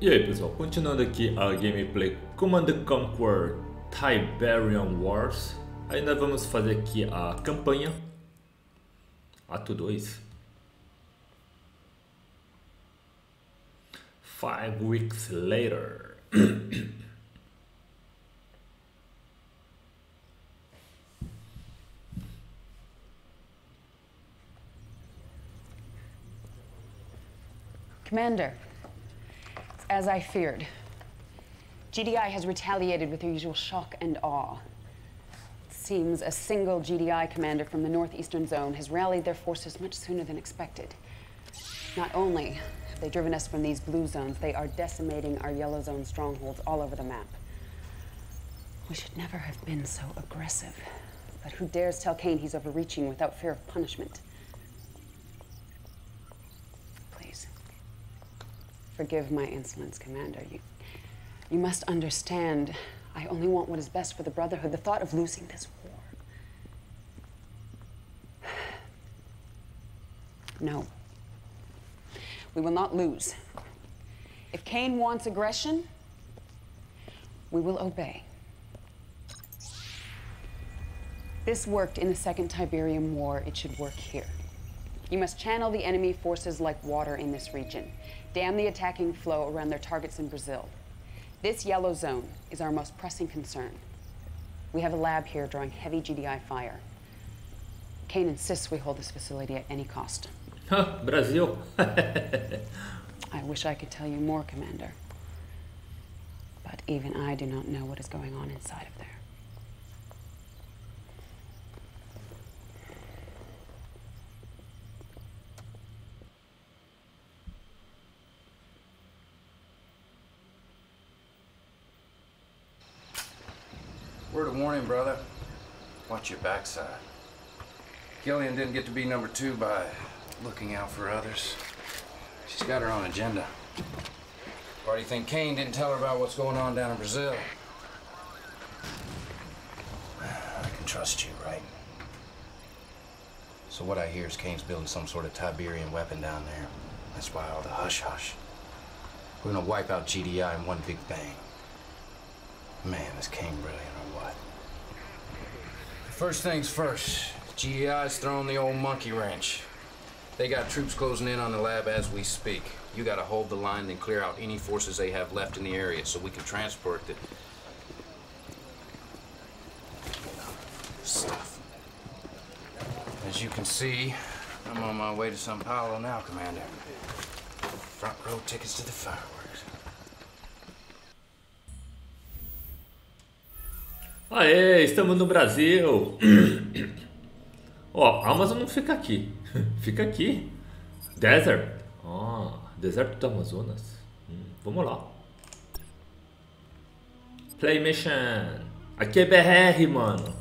E aí pessoal, continuando aqui a gameplay Command Conquer Tiberian Wars Ainda vamos fazer aqui a campanha Ato 2 Five weeks later. Commander, as I feared, GDI has retaliated with their usual shock and awe. It seems a single GDI commander from the northeastern zone has rallied their forces much sooner than expected. Not only have they driven us from these blue zones, they are decimating our yellow zone strongholds all over the map. We should never have been so aggressive. But who dares tell Kane he's overreaching without fear of punishment? Forgive my insolence, Commander. You, you must understand, I only want what is best for the Brotherhood. The thought of losing this war. No. We will not lose. If Kane wants aggression, we will obey. This worked in the Second Tiberium War. It should work here. You must channel the enemy forces like water in this region. Dam the attacking flow around their targets in Brazil. This yellow zone is our most pressing concern. We have a lab here drawing heavy GDI fire. Kane insists we hold this facility at any cost. Huh, Brasil I wish I could tell you more, Commander. But even I do not know what is going on inside of there. Of brother. Watch your backside. Kilian didn't get to be number two by looking out for others. She's got her own agenda. Why do you think Kane didn't tell her about what's going on down in Brazil? I can trust you, right? So what I hear is Kane's building some sort of Tiberium weapon down there. That's why all the hush-hush. We're gonna wipe out GDI in one big bang. Man, is Kane brilliant or what? First things first, GDI's throwing the old monkey wrench. They got troops closing in on the lab as we speak. You gotta hold the line, and clear out any forces they have left in the area so we can transport the stuff. As you can see, I'm on my way to Sao Paulo now, Commander. Front row tickets to the fireworks. Aê, estamos no Brasil. Ó, Amazon não fica aqui. Fica aqui. Desert. Ó, deserto do Amazonas. Hum, Vamos lá. Play Mission. Aqui é BR, mano.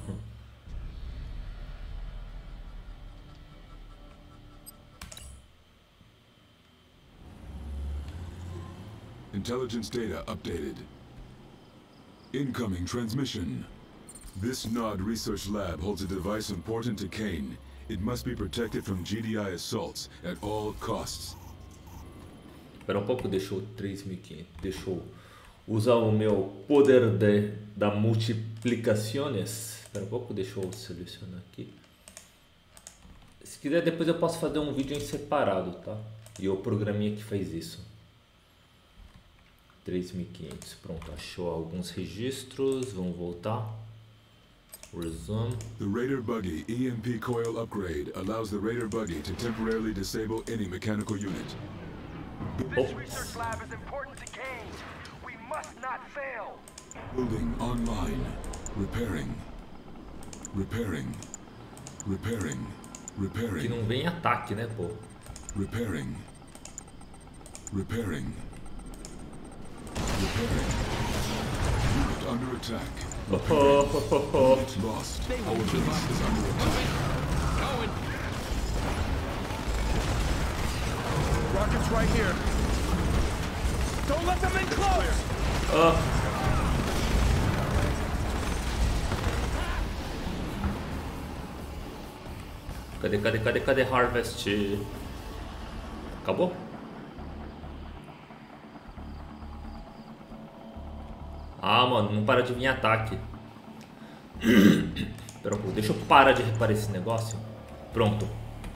Intelligence data updated. Incoming transmission. This Nod Research Lab holds a device important to Kane. It must be protected from GDI assaults at all costs. Espera um pouco, deixou 3.500 Deixou usar o meu poder de, da multiplicações Espera um pouco, deixa eu selecionar aqui Se quiser depois eu posso fazer um vídeo em separado, tá? E o programinha que faz isso 3.500, pronto, achou alguns registros, vamos voltar Resume The Raider Buggy EMP coil upgrade allows the Raider Buggy to temporarily disable any mechanical unit. This oh. research lab is important to Kane. We must not fail. Building online. Repairing. Repairing. Repairing. Repairing. Que não vem ataque, né, pô? Repairing. Repairing. Repairing. Unit under attack. Oh. Unit lost. Our base is under attack. Rockets right here. Don't let them in close. Uh. Cadê, cadê, cadê, cadê Harvest? Acabou? Mano, não para de vir ataque. Pera deixa eu parar de reparar esse negócio. Pronto.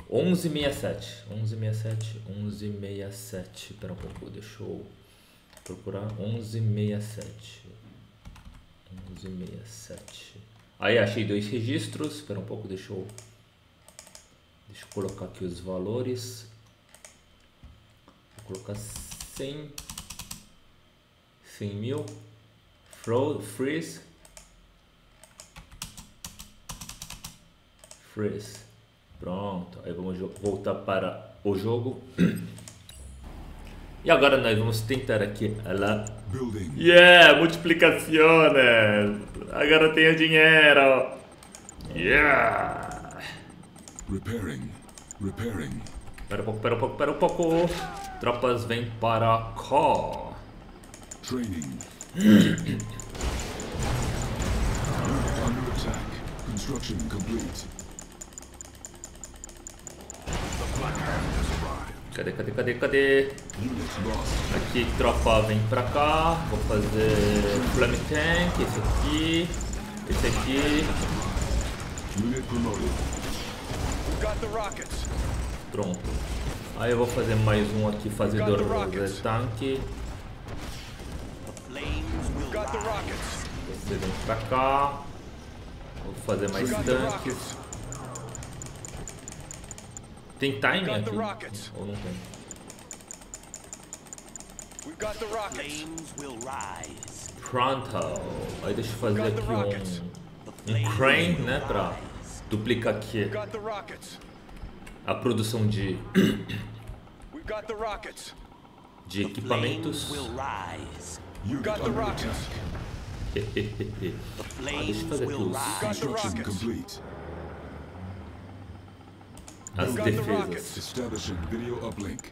1167. 1167. 1167. Pera um pouco, deixa eu procurar. 1167. 1167. Aí achei dois registros. Espera um pouco, deixa eu Deixa eu colocar aqui os valores. Vou colocar 100 100 mil freeze. Freeze. Pronto. Aí vamos voltar para o jogo. E agora nós vamos tentar aqui ela. Yeah multiplicações agora tenho dinheiro. Yeah. Repairing. Repairing. Pera um pouco, pera um pouco, pera um pouco. Tropas vêm para cá. Training. Under attack. Construction complete. Cadê, cadê, cadê, cadê? Aqui, tropa, vem pra cá. Vou fazer Flame Tank, esse aqui, esse aqui. Pronto. Aí eu vou fazer mais um aqui, fazedor de tanque. Você vem pra cá. Vou fazer mais tanques. Tem time aqui? Ou não tem? Pronto. Aí deixa eu fazer aqui um, um crane, né? Pra duplicar aqui a produção de de equipamentos. ah, deixa eu fazer aqui os, as defesas. Establishing video uplink.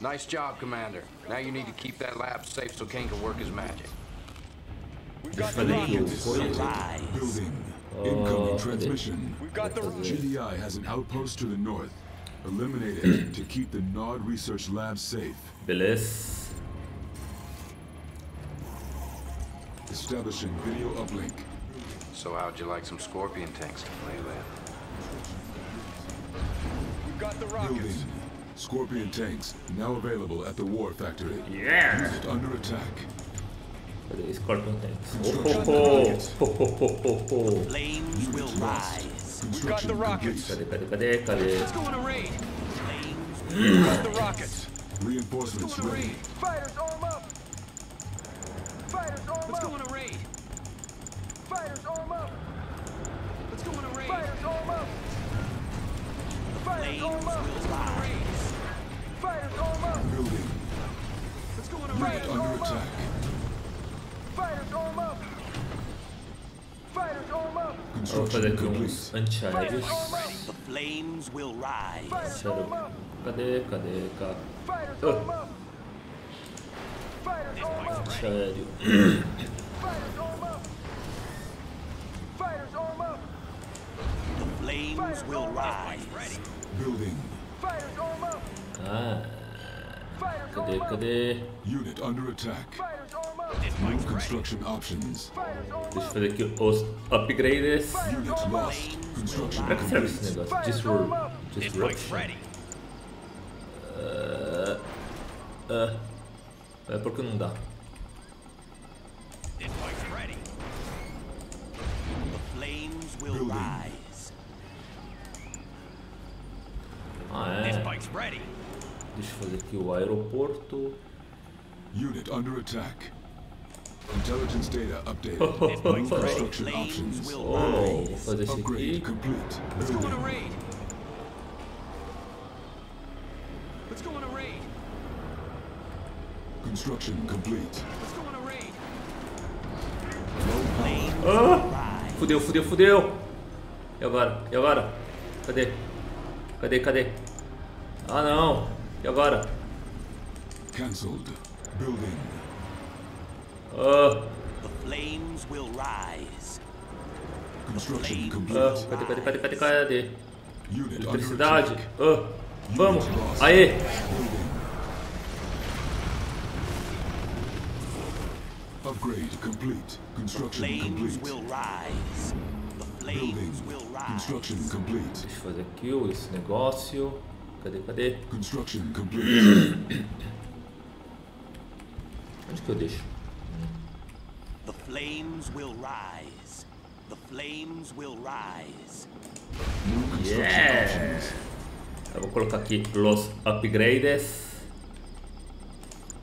Nice job, Commander. Now you need to keep that lab safe so Kane can work his magic. Deixa eu fazer aqui o coisa. Building. Incoming transmission. GDI has an outpost to the north. Eliminate it to keep the Nod Research Lab safe. Beleza. Establishing video uplink. So how'd you like some Scorpion tanks to play with? We've got the Building. Scorpion tanks now available at the War Factory. Yeah. Unit under attack. Cadê? Scorpion Tanks. Oh, ho, ho. Ho, ho, ho, ho, ho. Flames will rise. We've got the rockets. Cadê, cadê, cadê, cadê? Let's go on a raid. Flames We've got the rockets. Reinforcements Go on a ready. Fighters arm up. Fighters arm Let's go on a raid. Fighters arm up. Let's go on a raid. Fighters arm up. Fighters arm up. Let's go on a raid. Fighters arm up. Building. Let's go on a Unit raid. under attack. Fighters arm up. Fighters arm up. Eu vou fazer Construction aqui complete. uns antiaéreos. The flames will rise. Sério. Cadê, cadê, cadê? Fighters Oh. arm up. Fighters arm up. Sério. Fighters arm up. Fighters arm up. The flames will rise. Building. Fighters arm up. Ah, Fighters cadê, arm up. cadê? Unit under attack. Fighters arm up. New construction options. Fighters arm Deixa eu up. fazer aqui os upgrades. Unit lost. Construction Pra que serve esse complete. negócio? Disru disruption. Ah, ah, é porque não dá. Flames will Building. rise. Ah, é. Deixa eu fazer aqui o aeroporto. Unit under attack. Intelligence data updated. New construction options. will Oh, vou fazer esse Upgrade aqui. complete. Let's go on a raid. Let's go on a raid. Construction complete. Let's go on a raid. Low power. Ah, fudeu, fudeu, fudeu. E agora? E agora? Cadê? Cadê, cadê? Ah, não. E agora? Cancelled. Building. Ah, The flames will rise. Construction ah, complete. cadê, cadê, cadê, cadê, cadê? Eletricidade. Ah, vamos. Aê. Upgrade complete. Construction the Flames complete. will rise. The Building. flames will rise. Construction complete. Deixa eu fazer aqui o- esse negócio. Cadê, cadê? Construction complete. Onde que eu deixo? The flames will rise. The flames will rise. Yeah! Eu vou colocar aqui los upgrades.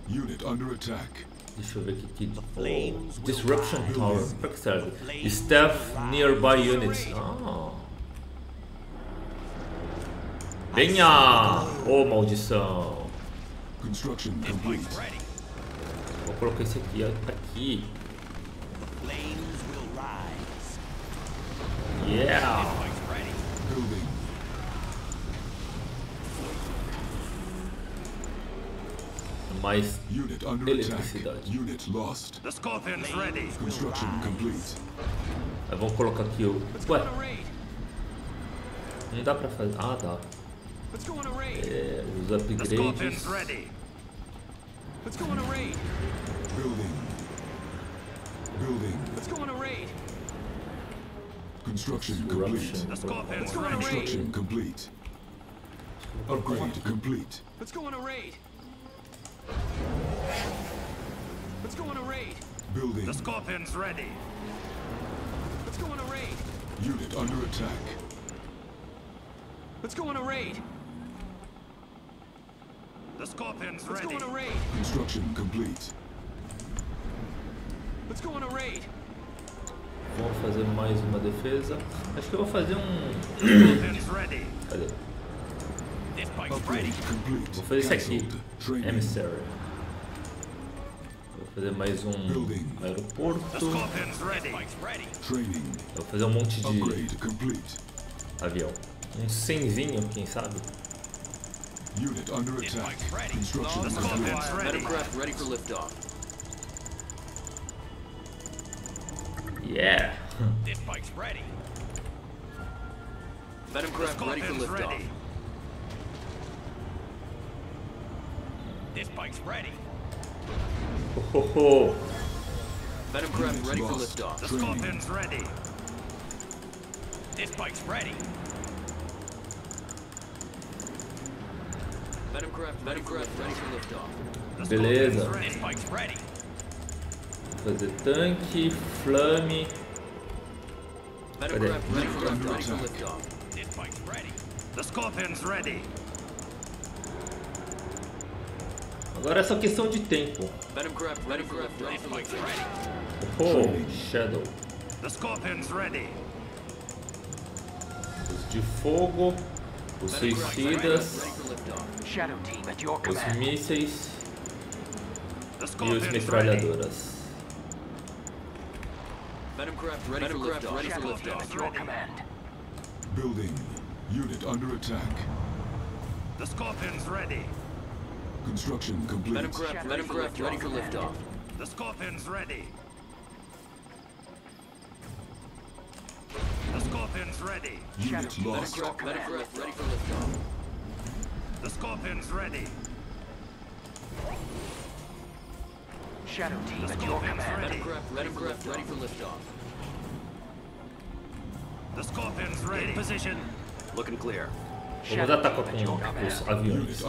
Unit under attack. Deixa eu ver aqui. que Disruption. Tower. Pra que serve? Staff nearby units. Ah. Venha! Ô maldição! Construction complete. Vou colocar esse aqui aqui. Mais Unit under attack. Eletricidade. Unit lost. The Scorpion's ready. Construction complete. Aí vamos colocar aqui o. Let's go on a Ué, não dá pra fazer. Ah, dá. On a. É, os upgrades. Scorpion's ready. Let's go on a raid. Building. Building. Let's go on a raid. Construction complete. Disruption. The Scorpion's Let's ready. Construction complete. Upgrade complete. Let's go on a raid. Let's go on a raid. Building. The Scorpion's ready. Let's go on a raid. Unit under attack. Let's go on a raid. The Scorpion's Let's ready. go on a raid. Construction complete. Let's go on a raid. Vamos fazer mais uma defesa. Acho que eu vou fazer um. Scorpion's ready. Cadê? This bike's Upgrade ready. complete. Vou fazer isso aqui. Cancelled. Training. Emissary. fazer mais um aeroporto. Vou fazer um monte de avião. Um cenzinho, quem sabe? Unit under attack. Construction Metalcraft ready for liftoff. Yeah. Bike's ready. Metalcraft ready for liftoff. This bike's ready. Ho, ho, ho. Metacraft ready for lost. liftoff. The Scorpion's ready. This bike's ready. Metacraft Metacraft ready for liftoff. Beleza. This bike's ready. Fazer tanque, flame. Metacraft ready for Under liftoff. Ready for attack. liftoff. This bike's ready. The Scorpion's ready. Agora é só questão de tempo. Oh, Shadow. Os de fogo, os suicidas, os mísseis e os metralhadoras. Venomcraft liftoff. Building. Unit under attack. The Scorpion's ready. Construction complete. Metacraft Metacraft ready for liftoff. The Scorpion's ready. The Scorpion's ready. Unit lost. Metacraft Metacraft ready for liftoff. The Scorpion's ready. Shadow team The at your Scorpion's command. ready. Metacraft Metacraft ready for liftoff. The Scorpion's ready. In position. Looking clear. Vamos atacar com os aviões.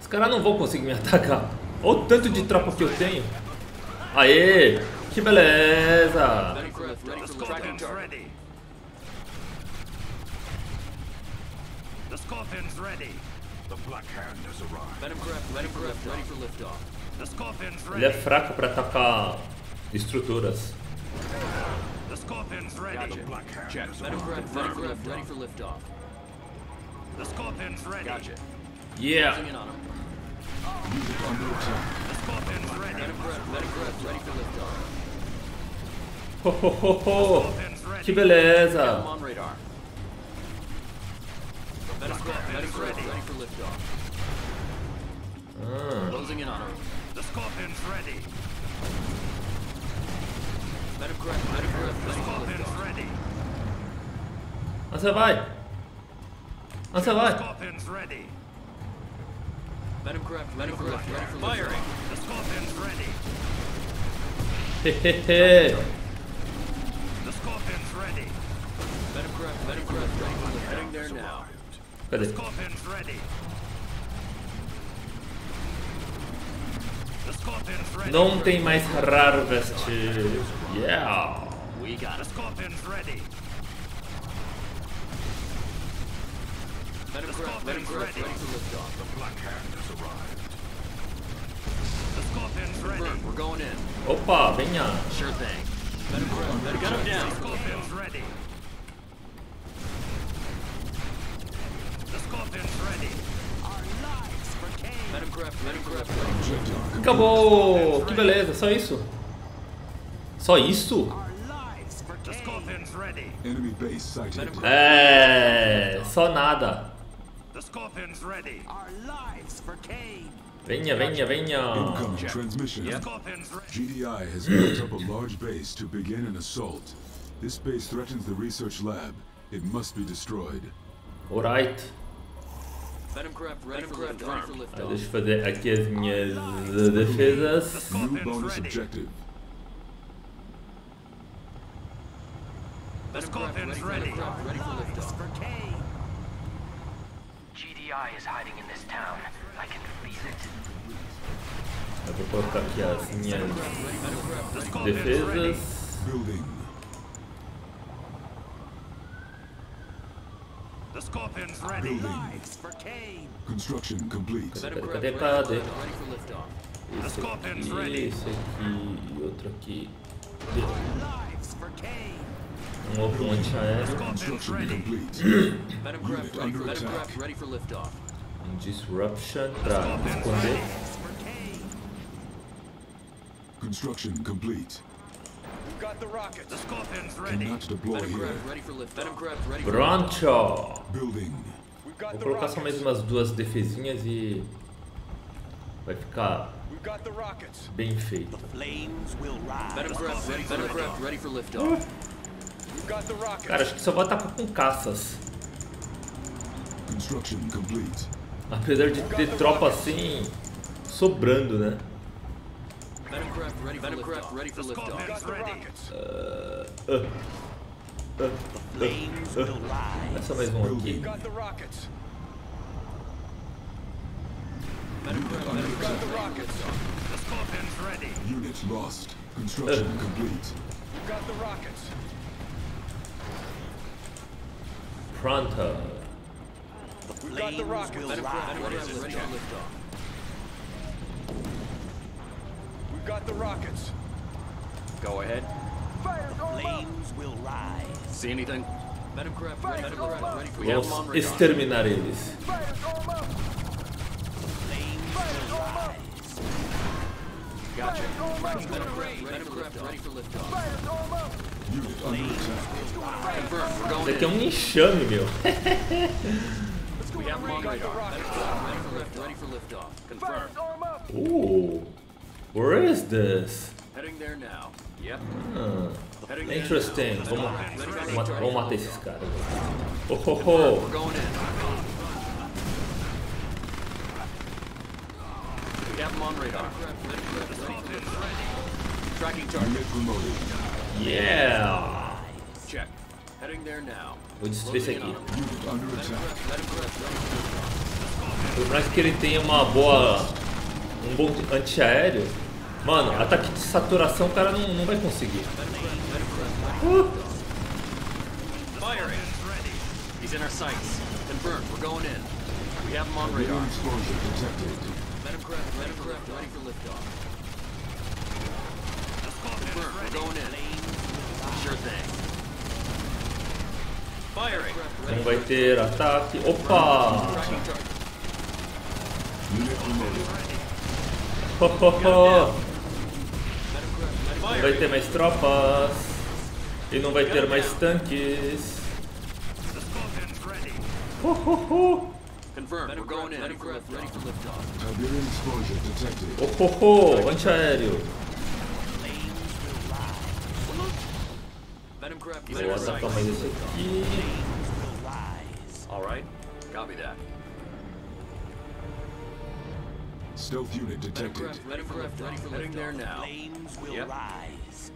Os caras não vão conseguir me atacar. Olha o tanto de tropa que eu tenho. Aê! Que beleza! Ele é fraco para atacar estruturas. The Scorpion's ready. Black Hand Jet. has arrived. Metacraft Metacraft ready for liftoff. The Scorpion's ready. Gotcha. Yeah! Closing in on him. Unit under attack. The Scorpion's ready. Metacraft Metacraft ready for liftoff. Ho, ho, ho, ho. Scorpion's ready. Que Come beleza! on radar. Metacraft Metacraft ready for liftoff. Ah, Closing in on him. The Scorpion's ready. The ready for Scorpion's ready. onde você vai? Onde você vai? Scorpion's ready. For lift. Ready for firing. The Scorpion's ready. Hehehe. The Scorpion's ready. Venomcraft Venomcraft ready for lift. Heading there now. Cadê? Scorpion's ready. The Scorpion's ready. Não tem mais Harvest. Yeah. We got ready. The Black Hand has arrived. The ready. We're going in. Opa, venha. Sure thing. Venomcraft Get him down. The ready. The Scorpion's ready. Acabou! Que beleza, só isso? Só isso? É, só nada. Venha, venha, venha. Incoming transmission. Ready. GDI has built up a large base to begin an assault. This base threatens the research lab. It must be destroyed. Alright. Venomcraft ready for lift. Ready for lift Aí deixa eu fazer aqui as minhas defesas. New bonus objective. The Scorpion's ready. Ready for lift. GDI is hiding in this town. I can feel it. Eu vou colocar aqui as minhas The Scorpion's ready. defesas. Building. The Scorpion's ready. Building. for Kane. Construction complete. Cadê, cadê, cadê? Ready for liftoff. Esse Scorpion's aqui, ready. esse aqui e outro aqui. Lives for Kane. Um outro antiaéreo. Scorpion's Construction ready. complete. Venomcraft Unit under attack. Venomcraft ready for liftoff. Um disruption pra esconder. For Kane. Construction complete. Got the rocket. The scorpion's ready. Cannot deploy Grab, ready for lift. Venom grab, ready for Pronto. Building. Vou colocar só mais umas duas defesinhas e vai ficar bem feito. Uh. Cara, acho que só vou atacar com caças. Apesar de ter tropa assim sobrando, né? Venomcraft ready for Venomcraft ready for liftoff. We've got the. Uh, uh, uh. É só mais um aqui. Got the rockets. Unit under Got the rockets. The Scorpion's ready. Unit lost. Construction complete. We've got the rockets. Pronto. We've got the rockets. Venomcraft ready for liftoff. Got the rockets. Go ahead. Flames will rise. See anything? Vamos exterminar eles. Isso aqui é um enxame, meu. uh. Where is this? Heading there now. Yep. Ah, interesting. Vamos, vamos, vamos matar esses caras. Oh, oh, oh. We're going in. We have them on radar. Tracking target. Promoted. Yeah! Check. Heading there now. Vou destruir esse aqui. Por mais que ele tenha uma boa. Um bom antiaéreo, mano, ataque de saturação o cara não, não vai conseguir. Uh, Firing. He's in our sights. Confirmed. We're going in. We have him on Radar exposure detected. Venomcraft, Venomcraft ready for liftoff. Confirmed. We're going in. Sure thing. Firing. não vai ter ataque. Opa! Unit. Ho, ho, ho. Não vai ter mais tropas. E não vai ter mais tanques. Ho, ho, ho. Confirmed. We're going in. Venomcraft ready for liftoff. Tiberium exposure detected. Oh, ho, ho. Antiaéreo. Vou atacar mais esse aqui. All right. Copy that. Stealth unit detected. Venomcraft ready for lift. Ready for Heading lift. there now. Flames will Yep. rise.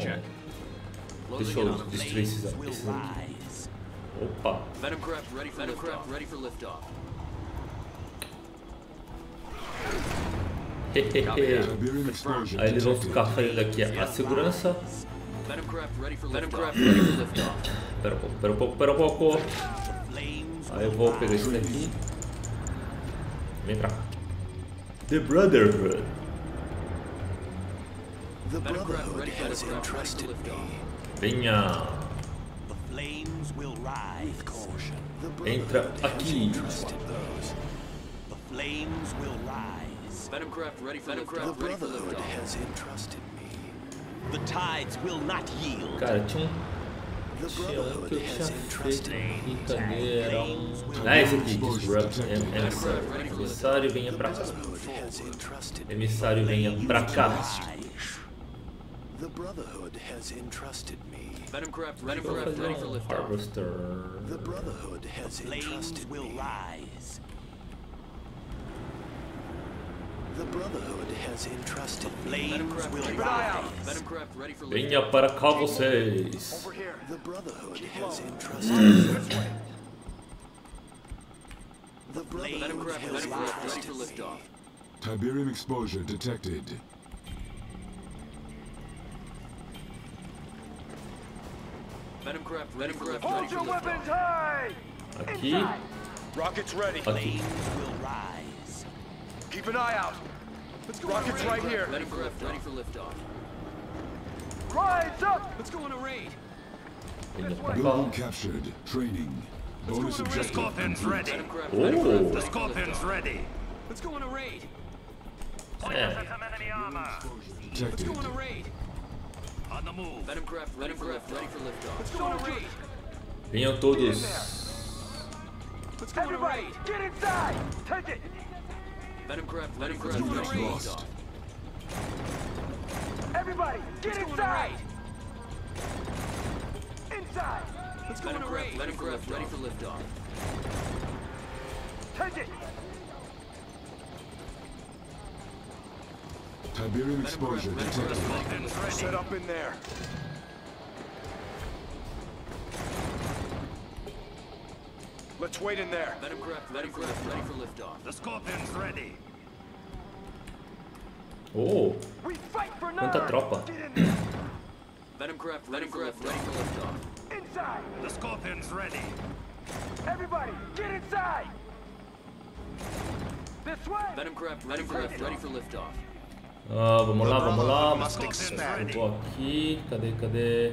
Check. Deixa eu destruir esses, aqui. Opa! Venomcraft ready for Venomcraft ready for liftoff. Aí eles vão ficar fazendo aqui a segurança. Pera um pouco, pera um pouco, pera um pouco. Aí eu vou pegar esse daqui. Vem pra cá. The Brotherhood. The Brotherhood has liftoff. Ready for entrusted me. liftoff. Venha. The flames will rise. With caution. Entra aqui. entrusted. The flames will rise. Venomcraft ready for The liftoff. Brotherhood has entrusted me. The tides will not yield. Cara, tinha The tinha um que eu Disrupt Emissário. Emissário, venha pra cá. Emissário, venha pra cá. The Brotherhood has entrusted me. Venom corrupt, ready for lift. Harvester. The Brotherhood has entrusted me. will rise. Venha liftoff. para cá vocês. Over here. The Brotherhood has entrusted me. The Brotherhood Venomcraft has Venomcraft ready entrusted for me. Tiberium exposure detected. Venomcraft Venomcraft Hold your weapons high! Aqui. Rockets ready. Aqui. Flames will rise. Keep an eye out. Rockets right here. Venomcraft ready for liftoff. Rise up! Let's go on a raid. Venha pra Building captured. Training. Bonus The objective Scorpion's ready. Oh. The Scorpion's ready. Let's go on a raid. É. Detected. Go on a raid. On the move. Venomcraft Venomcraft ready for liftoff. Let's go on a raid. Venham todos. Let's go on a Everybody, raid. get inside! Take it! Venomcraft Venomcraft Unit ready for lost. liftoff. Everybody, get Let's go on a inside! raid. Inside! Let's go on a raid. Venomcraft ready for liftoff. Take it! Tiberium exposure detected. Set up in there. Let's wait in there. Venomcraft Venomcraft ready for liftoff. The Scorpion's ready. Oh, We fight for quanta nerve! tropa. Get in there! Venomcraft Venomcraft ready for liftoff. Inside! The Scorpion's ready. Everybody, get inside! This way! Venomcraft Venomcraft ready for liftoff. Ah, vamos lá, vamos lá. The Scorpion's Eu ready. tô aqui. Cadê, cadê?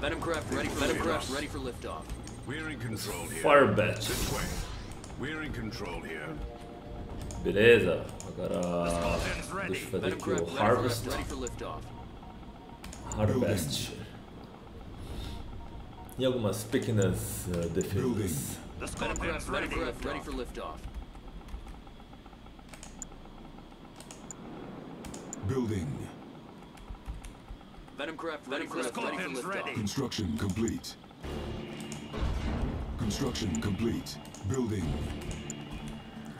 Venomcraft ready for Venomcraft ready for liftoff. We're in control here. Firebat. This way. We're in control here. Beleza. Agora. Scorpion's ready. Deixa eu fazer aqui Venomcraft o Harvest. Venomcraft ready for liftoff. Harvest. E algumas pequenas uh, defesas. The Scorpion's Venomcraft ready. Venomcraft ready for liftoff. Building. Venomcraft Venomcraft ready for Scorpion's ready. liftoff. Construction complete. Construction complete. Building.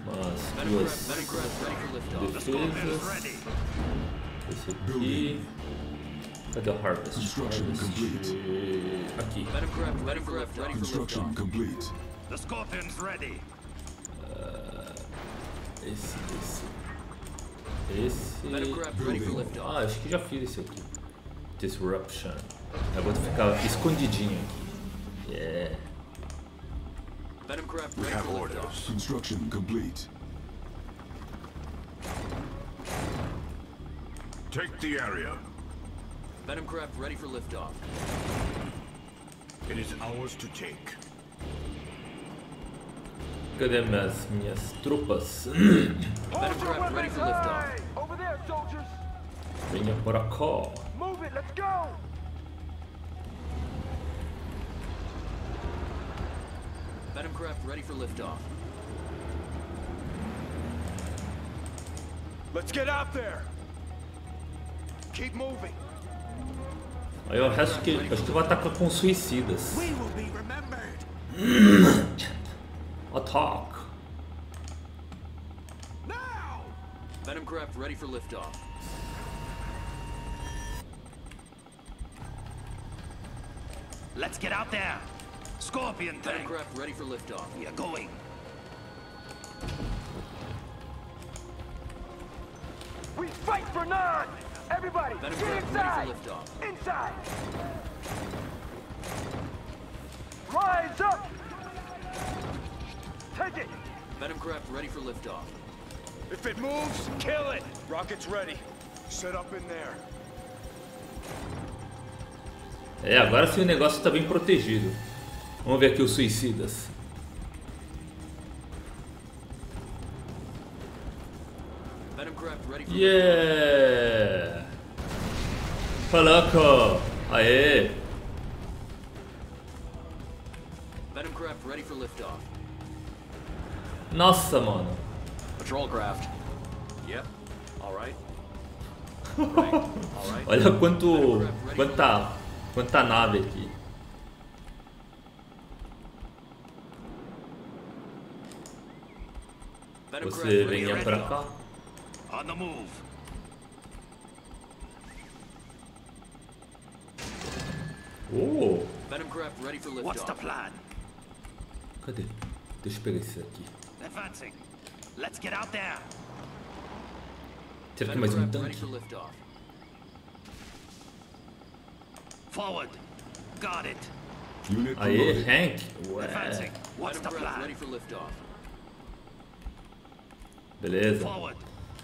Umas Venomcraft duas Venomcraft ready for liftoff. The Scorpion's defesas. ready. Esse aqui. Building. Cadê o Harvest? Construction Harvest. complete. Aqui. Venomcraft Venomcraft ready for Construction complete. The Scorpion's ready. Esse, esse. Esse. Venomcraft ready for liftoff. Ah, acho que já fiz esse aqui. Disruption. Eu vou ficar escondidinho aqui. Yeah. Venomcraft We have orders. Construction complete. Take the area. Venomcraft ready for liftoff. It is ours to take. Cadê minhas, minhas tropas? Venom craft ready for liftoff. Hey, over there, soldiers. Venha por cá. Move it. Let's go. Venom craft ready for liftoff. Let's get out there. Keep moving. Aí eu acho que, acho que eu vou atacar com suicidas. We will be remembered. Attack. Now! Venom craft ready for liftoff. Let's get out there. Scorpion Venom thing. craft ready for liftoff. We are going. We fight for none. Everybody, Venom get craft inside. ready for liftoff. Inside. Rise up. Take it. Venom craft ready for liftoff. If it moves, kill it. Rockets ready. Set up in there. É, agora sim o negócio tá bem protegido. Vamos ver aqui os suicidas. Yeah! Coloca! Aê! Nossa, mano. Patrol craft. Yep. All right. Olha quanto. Quanta. Quanta nave aqui. Venom Você venha pra cá. On the move. Oh! What's the plan? Cadê? Deixa eu pegar esse aqui. Advancing. Let's get out there. Será que Venom mais um tanque? for liftoff. Forward. Got it. Unit Aê. Hank! Ué! What's the Venom craft ready plan? for liftoff. Beleza. Forward.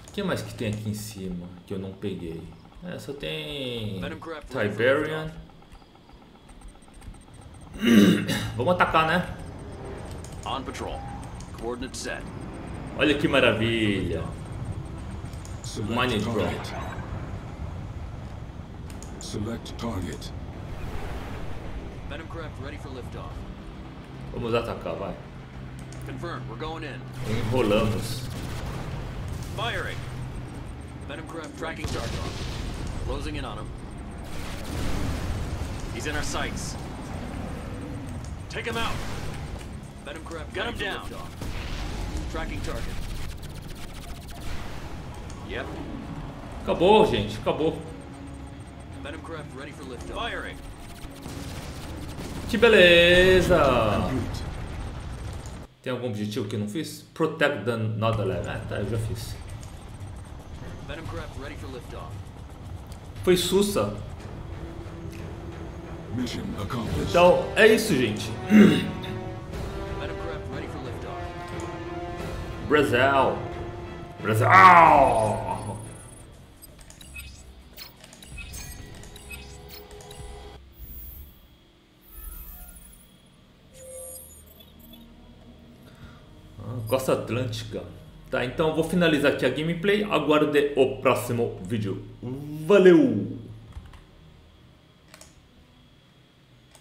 O que mais que tem aqui em cima que eu não peguei? É, só tem. Tiberian. Vamos atacar, né? On patrol. Coordinates set. Olha que maravilha! Mining target. Select target. Venom craft ready for liftoff. Vamos atacar, vai. Confirmed. We're going in. Enrolamos. Firing. Venom craft tracking target. Closing in on him. He's in our sights. Take him out. Venom craft gun him down. Tracking target. Yep. Acabou, gente, acabou. Venom craft ready for liftoff. Firing. Que beleza! Complete. Tem algum objetivo que eu não fiz? Protect the Netherlands. Ah, tá, eu já fiz. Foi sussa. Mission accomplished. Então, é isso, gente. Brasil. Brasil. Costa Atlântica. Tá, então vou finalizar aqui a gameplay. Aguarde o próximo vídeo. Valeu!